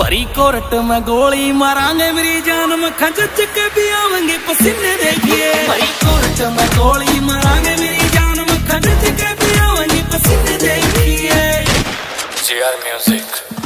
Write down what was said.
भरी कोरट में गोली मारांगे मेरी जान में खंच के भी आवेंगे पसीने देखिए भरी कोरट में गोली मारांगे मेरी जान में खंच के भी आवेंगे पसीने देखिए जीआर म्यूज़िक